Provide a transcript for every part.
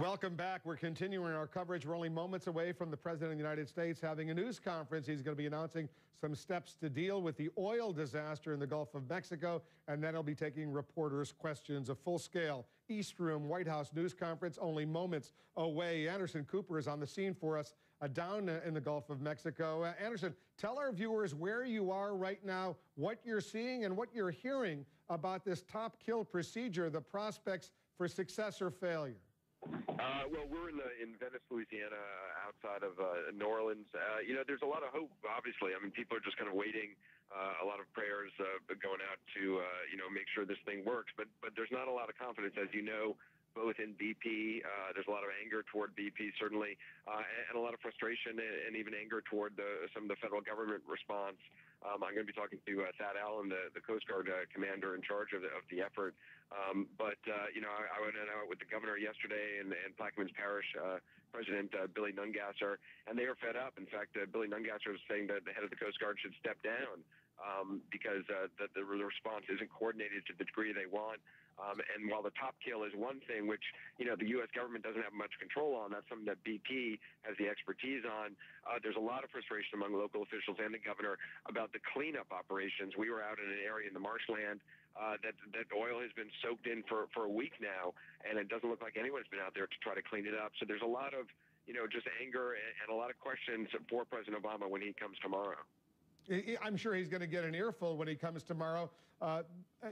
Welcome back. We're continuing our coverage. We're only moments away from the President of the United States having a news conference. He's going to be announcing some steps to deal with the oil disaster in the Gulf of Mexico, and then he'll be taking reporters' questions. A full-scale East Room White House news conference only moments away. Anderson Cooper is on the scene for us uh, down in the Gulf of Mexico. Uh, Anderson, tell our viewers where you are right now, what you're seeing, and what you're hearing about this top kill procedure, the prospects for success or failure. Uh, well, we're in, the, in Venice, Louisiana, outside of uh, New Orleans. Uh, you know, there's a lot of hope, obviously. I mean, people are just kind of waiting. Uh, a lot of prayers uh, going out to, uh, you know, make sure this thing works. But but there's not a lot of confidence, as you know, both in BP. Uh, there's a lot of anger toward BP, certainly, uh, and, and, a lot of frustration and, and even anger toward the, some of the federal government response. Um, I'm going to be talking to uh, Thad Allen, the, the Coast Guard uh, commander in charge of the, of the effort. Um, but, uh, you know, I, I, went out with the governor yesterday and, and Plaquemines Parish uh, President uh, Billy Nungesser, and they are fed up. In fact, uh, Billy Nungesser is saying that the head of the Coast Guard should step down um, because uh, the, the response isn't coordinated to the degree they want. Um, and while the top kill is one thing, which you know the U.S. government doesn't have much control on, that's something that BP has the expertise on. Uh, there's a lot of frustration among local officials and the governor about the cleanup operations. We were out in an area in the marshland uh, that that oil has been soaked in for for a week now, and it doesn't look like anyone's been out there to try to clean it up. So there's a lot of you know just anger and, and a lot of questions for President Obama when he comes tomorrow. I'm sure he's going to get an earful when he comes tomorrow. Uh,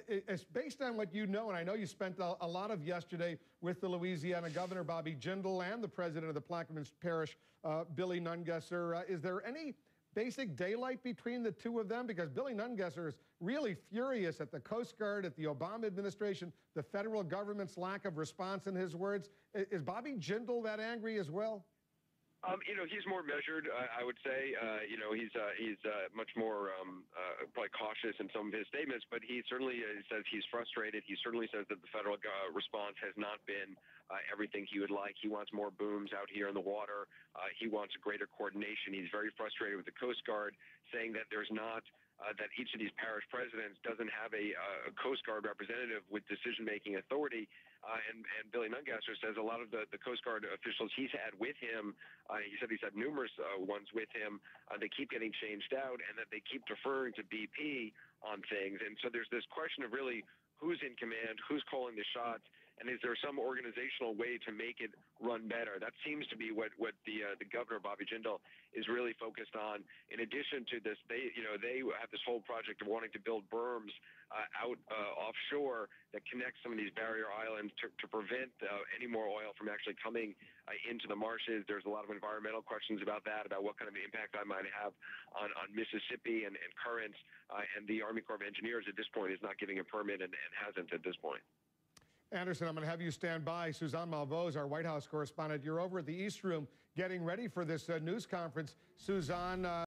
it's based on what you know, and I know you spent a, lot of yesterday with the Louisiana Governor, Bobby Jindal, and the president of the Plaquemines Parish, uh, Billy Nungesser. Uh, is there any basic daylight between the two of them? Because Billy Nungesser is really furious at the Coast Guard, at the Obama administration, the federal government's lack of response, in his words. Is Bobby Jindal that angry as well? Um, you know, he's more measured. Uh, I would say. Uh, you know, he's uh, he's uh, much more um, uh, probably cautious in some of his statements, but he certainly uh, says he's frustrated. He certainly says that the federal response has not been everything he would like. He wants more booms out here in the water. he wants greater coordination. He's very frustrated with the Coast Guard, saying that there's not uh, that each of these parish presidents doesn't have a, a Coast Guard representative with decision-making authority. Uh, and, and Billy Nungesser says a lot of the, the Coast Guard officials he's had with him, uh, he said he's had numerous uh, ones with him, uh, they keep getting changed out and that they keep deferring to BP on things. And so there's this question of really who's in command, who's calling the shots, and is there some organizational way to make it run better? That seems to be what what the uh, the governor Bobby Jindal is really focused on. In addition to this, they you know they have this whole project of wanting to build berms uh, out uh, offshore that connect some of these barrier islands to, to prevent uh, any more oil from actually coming uh, into the marshes. There's a lot of environmental questions about that, about what kind of impact that might have on, on Mississippi and, and currents. Uh, and the Army Corps of Engineers at this point is not giving a permit and, and hasn't at this point. Anderson, I'm going to have you stand by. Suzanne Malveaux, our White House correspondent. You're over at the East Room getting ready for this uh, news conference. Suzanne, uh